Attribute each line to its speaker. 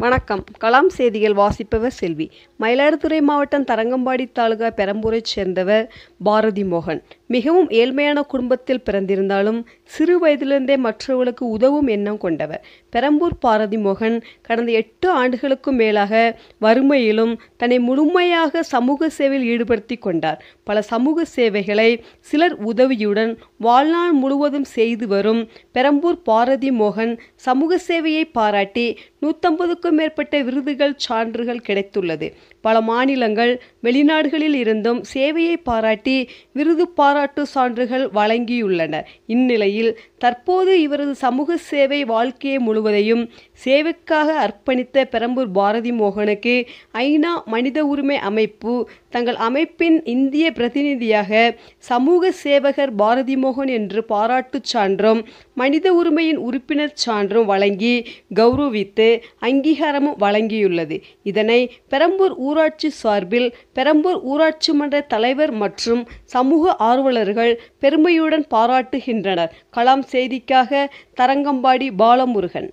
Speaker 1: வணக்கம். கலாம் செய்திகள் வாசிப்பவர் செல்வி. மயிலாடுதுறை மாவட்டம் தரங்கம்பாடி தாலுகா பெரம்பூரைச் சேர்ந்தவர் பாரதி மோகன். மிகவும் ஏழ்மையான குடும்பத்தில் பிறந்திருந்தாலும் சிறு வயதிலிருந்தே மற்றவர்களுக்கு உதவும் எண்ணம் கொண்டவர். பெரம்பூர் பாரதி மோகன் கடந்த எட்டு ஆண்டுகளுக்கும் மேலாக வறுமையிலும் தன்னை முழுமையாக சமூக சேவையில் ஈடுபடுத்தி கொண்டார். பல சமூக சேவைகளை சிலர் உதவியுடன் வாழ்நாள் முழுவதும் செய்து வரும் பெரம்பூர் பாரதி மோகன் சமூக சேவையை பாராட்டி நூற்றம்பதுக்கும் மேற்பட்ட விருதுகள் சான்றுகள் கிடைத்துள்ளது. பல மாநிலங்கள் வெளிநாடுகளில் இருந்தும் சேவையை பாராட்டி விருது பாராட்டு சான்றுகள் வழங்கியுள்ளன. இந்நிலையில் தற்போது இவரது சமூக சேவை வாழ்க்கையை முழுவதையும் சேவைக்காக அர்ப்பணித்த பெரம்பூர் பாரதி மோகனுக்கு ஐநா மனித உரிமை அமைப்பு தங்கள் அமைப்பின் இந்திய பிரதிநிதியாக சமூக சேவகர் பாரதி மோகன் என்று பாராட்டுச் சான்றும் மனித உரிமையின் உறுப்பினர் சான்றும் வழங்கி கௌரவித்து அங்கீகாரமும் வழங்கியுள்ளது. இதனை பெரம்பூர் ஊராட்சி சார்பில் பெரம்பூர் ஊராட்சி மன்ற தலைவர் மற்றும் சமூக ஆர்வலர்கள் பெருமையுடன் பாராட்டுகின்றனர். கலாம் செய்திக்காக தரங்கம்பாடி பாலமுருகன்.